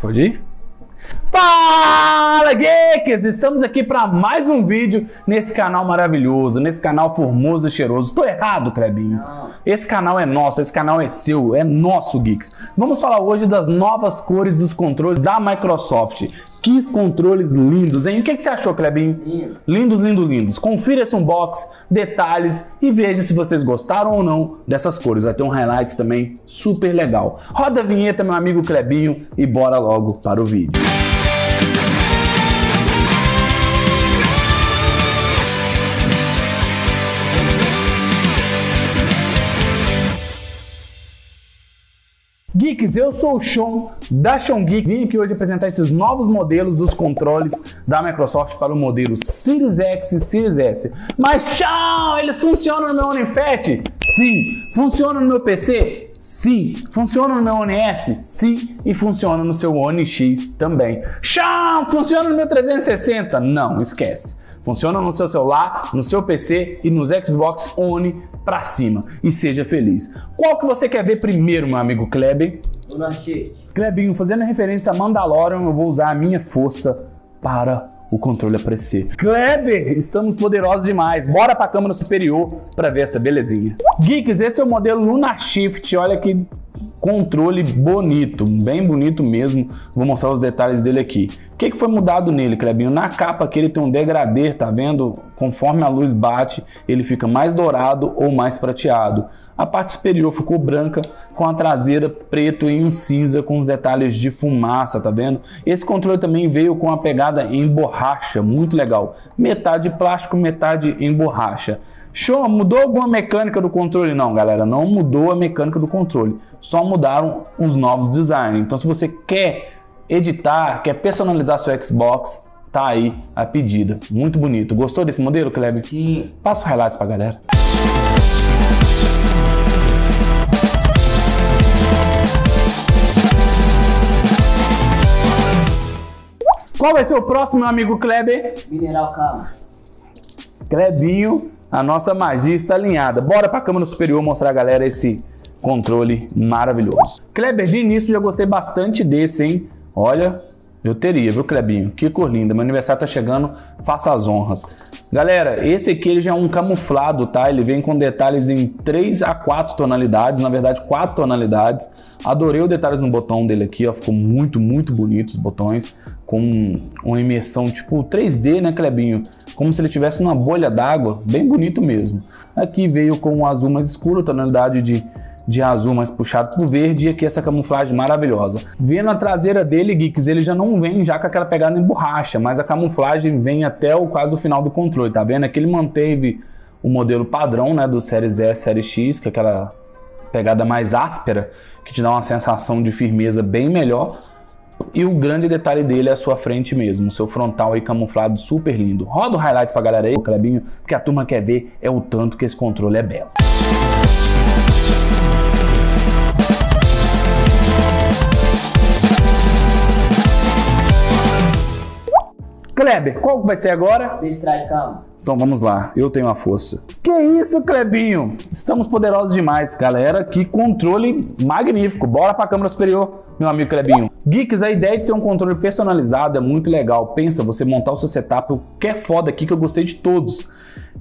Pode ir? Fala Geeks! Estamos aqui para mais um vídeo nesse canal maravilhoso, nesse canal formoso e cheiroso. Tô errado, Clebinho? Não. Esse canal é nosso, esse canal é seu, é nosso Geeks. Vamos falar hoje das novas cores dos controles da Microsoft. Que controles lindos, hein? O que, que você achou, Clebinho? Lindo. Lindos, lindos, lindos. Confira esse unbox, detalhes e veja se vocês gostaram ou não dessas cores. Vai ter um highlights também super legal. Roda a vinheta, meu amigo Clebinho, e bora logo para o vídeo. Geeks, eu sou o Sean da Sean Geek. Vim aqui hoje apresentar esses novos modelos dos controles da Microsoft para o modelo Series X e Series S. Mas Sean, eles funcionam no meu OneFat? Sim. Funciona no meu PC? Sim. Funciona no meu One S? Sim. E funciona no seu One X também. Sean, funciona no meu 360? Não, esquece. Funciona no seu celular, no seu PC e nos Xbox One pra cima. E seja feliz. Qual que você quer ver primeiro, meu amigo Kleber? O Shift. Klebinho, fazendo referência a Mandalorian, eu vou usar a minha força para o controle aparecer. Kleber, estamos poderosos demais. Bora pra câmera superior para ver essa belezinha. Geeks, esse é o modelo Luna Shift. Olha que controle bonito, bem bonito mesmo. Vou mostrar os detalhes dele aqui. O que, que foi mudado nele, Clebinho? Na capa aqui ele tem um degradê, tá vendo? Conforme a luz bate, ele fica mais dourado ou mais prateado. A parte superior ficou branca, com a traseira preto em um cinza com os detalhes de fumaça, tá vendo? Esse controle também veio com a pegada em borracha, muito legal. Metade plástico, metade em borracha. Show, mudou alguma mecânica do controle? Não, galera, não mudou a mecânica do controle. Só mudaram os novos designs. Então, se você quer editar, quer personalizar seu Xbox, tá aí a pedida. Muito bonito. Gostou desse modelo, Kleber? Sim. Passa os highlights pra galera. Qual vai ser o próximo, meu amigo Kleber? Mineral Calma. Clebinho, a nossa magia está alinhada. Bora para a câmera superior mostrar a galera esse controle maravilhoso. Kleber, de início já gostei bastante desse, hein? Olha, eu teria, viu, Clebinho? Que cor linda. Meu aniversário tá chegando, faça as honras. Galera, esse aqui ele já é um camuflado, tá? Ele vem com detalhes em 3 a 4 tonalidades, na verdade 4 tonalidades. Adorei os detalhes no botão dele aqui, ó, ficou muito, muito bonito os botões, com uma imersão tipo 3D, né, Clebinho? Como se ele tivesse numa bolha d'água, bem bonito mesmo. Aqui veio com um azul mais escuro, tonalidade de de azul mais puxado pro verde e aqui essa camuflagem maravilhosa. Vendo a traseira dele, Geeks, ele já não vem já com aquela pegada em borracha, mas a camuflagem vem até o quase o final do controle, tá vendo? Aqui ele manteve o modelo padrão, né, do Series S, Series X, que é aquela pegada mais áspera, que te dá uma sensação de firmeza bem melhor. E o grande detalhe dele é a sua frente mesmo, o seu frontal aí camuflado super lindo. Roda o highlights pra galera aí, o Clebinho, porque a turma quer ver é o tanto que esse controle é belo. Kleber, qual vai ser agora? Destrai Calma. Então vamos lá, eu tenho a força. Que isso, Klebinho? Estamos poderosos demais, galera. Que controle magnífico. Bora para a câmera superior, meu amigo Klebinho. Geeks, a ideia de ter um controle personalizado é muito legal. Pensa, você montar o seu setup, o que é foda aqui que eu gostei de todos.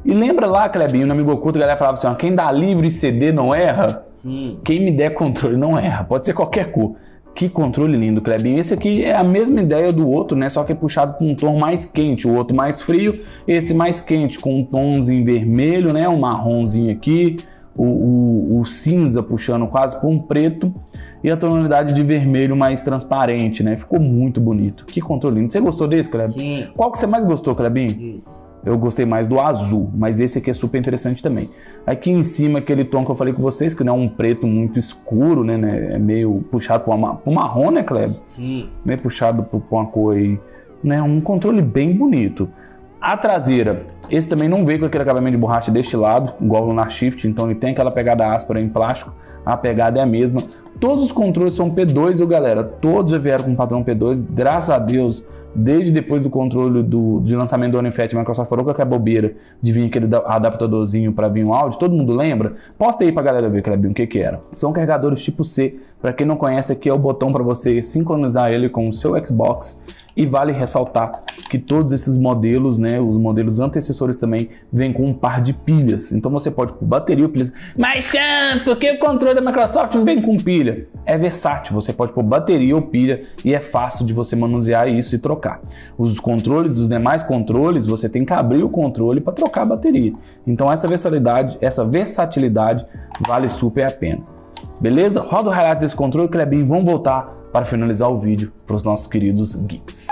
E lembra lá, Klebinho, no Amigo Oculto, a galera falava assim: ó, quem dá livre CD não erra? Sim. Quem me der controle não erra. Pode ser qualquer cor. Que controle lindo, Klebinho. Esse aqui é a mesma ideia do outro, né? Só que é puxado com um tom mais quente, o outro mais frio, esse mais quente, com um tons em vermelho, né? Um marronzinho aqui, o, o, o cinza puxando quase para um preto e a tonalidade de vermelho mais transparente, né? Ficou muito bonito. Que controle lindo. Você gostou desse, Klebinho? Sim. Qual que você mais gostou, Klebinho? Isso. Eu gostei mais do azul, mas esse aqui é super interessante também. Aqui em cima, aquele tom que eu falei com vocês, que não é um preto muito escuro, né? né? É meio puxado para o marrom, né, Kleber? Sim. Meio puxado para uma cor aí, né? Um controle bem bonito. A traseira, esse também não veio com aquele acabamento de borracha deste lado, igual na Shift, então ele tem aquela pegada áspera em plástico, a pegada é a mesma. Todos os controles são P2, viu galera? Todos já vieram com padrão P2, graças a Deus desde depois do controle do, lançamento do Onifet, a Microsoft falou que é bobeira de vir aquele adaptadorzinho para vir um áudio, todo mundo lembra? Posta aí pra galera ver, Clebinho, o que que era. São carregadores tipo C, para quem não conhece, aqui é o botão para você sincronizar ele com o seu Xbox e vale ressaltar que todos esses modelos, né, os modelos antecessores também, vêm com um par de pilhas. Então você pode pôr bateria ou pilhas. Mas, Chan, por que o controle da Microsoft não vem com pilha? É versátil, você pode pôr bateria ou pilha e é fácil de você manusear isso e trocar. Os controles, os demais controles, você tem que abrir o controle para trocar a bateria. Então essa versatilidade, essa versatilidade vale super a pena. Beleza? Roda o highlights desse controle, Clebinho, vamos voltar para finalizar o vídeo para os nossos queridos geeks.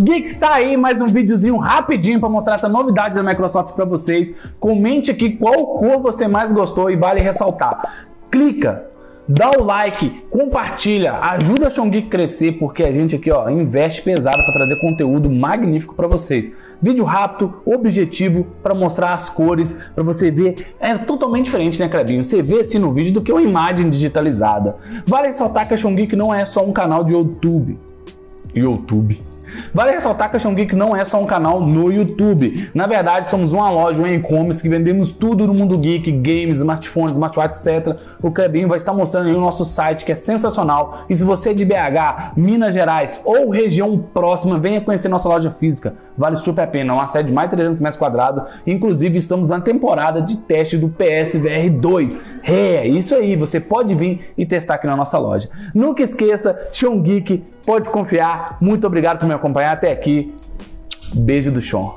Geeks está aí mais um videozinho rapidinho para mostrar essa novidade da Microsoft para vocês. Comente aqui qual cor você mais gostou e vale ressaltar. Clica dá o like, compartilha, ajuda a Xongui crescer, porque a gente aqui ó, investe pesado para trazer conteúdo magnífico para vocês. Vídeo rápido, objetivo, para mostrar as cores, para você ver. É totalmente diferente, né, Clebinho? Você vê assim no vídeo do que uma imagem digitalizada. Vale ressaltar que a Xongui não é só um canal de YouTube. YouTube. Vale ressaltar que a Action Geek não é só um canal no YouTube. Na verdade, somos uma loja, um e-commerce que vendemos tudo no mundo geek, games, smartphones, smartwatch, etc. O Clebinho vai estar mostrando aí o nosso site que é sensacional. E se você é de BH, Minas Gerais ou região próxima, venha conhecer nossa loja física. Vale super a pena. É uma sede de mais de 300 metros quadrados. Inclusive, estamos na temporada de teste do PSVR 2. É, isso aí. Você pode vir e testar aqui na nossa loja. Nunca esqueça, Sean Geek Pode confiar. Muito obrigado por me acompanhar até aqui. Beijo do Sean.